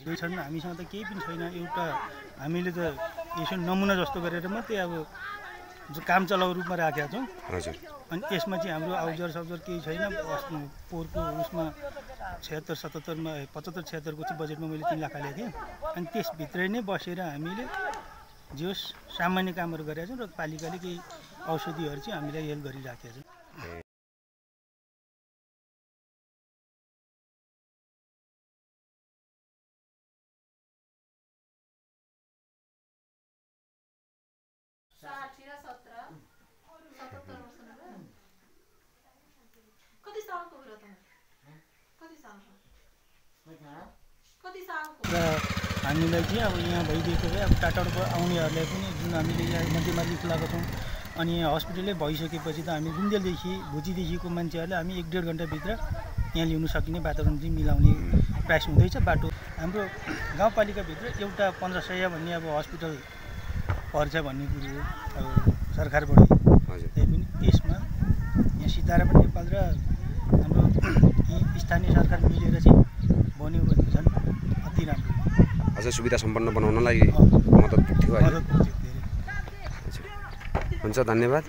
धेरै छन् हामीसँग त केही पनि छैन। एउटा हामीले त यसो नमुना जस्तो गरेर मात्रै अब जो काम चलाउ रूपमा राखेका छौँ। हजुर। अनि यसमा चाहिँ हाम्रो आउजर सबजर केही छैन। पोहोरको उसमा छत्तर सतहत्तरमा पचहत्तर छत्तरको चाहिँ बजेटमा मैले तिन लाख हालेको थिएँ। अनि त्यसभित्रै नै बसेर हामीले जे होस् सामान्य कामहरू गरेका छौँ र पालिकाले केही औषधिहरू चाहिँ हामीलाई हेल्प गरिराखेका छौँ। साठी र सत्र। सतहत्तर कति सालको कुरा त? कति सालको? हामीलाई चाहिँ अब यहाँ भइदिएको भए अब टाढाबाट आउनेहरूलाई पनि जुन हामीले यहाँ मध्यमार्गी खुलाएको छौँ अनि हस्पिटलै भइसकेपछि त हामी रुन्देलदेखि भुजीदेखिको मान्छेहरूले हामी एक डेढ घन्टाभित्र यहाँ ल्याउनु सकिने वातावरण चाहिँ मिलाउने प्रयास हुँदैछ। बाटो हाम्रो गाउँपालिकाभित्र एउटा पन्ध्र सय भन्ने अब हस्पिटल पर्छ भन्ने कुरो हो। अब सरकारबाट हजुर। त्यही पनि त्यसमा। यहाँ सितारा पनि नेपाल र हाम्रो स्थानीय सरकार मिलेर चाहिँ बन्यो भने झन् अति राम्रो। अझ सुविधा सम्पन्न बनाउनलाई मद्दत पुग्थ्यो मद्दत पुग्थ्यो हजुर। हुन्छ धन्यवाद।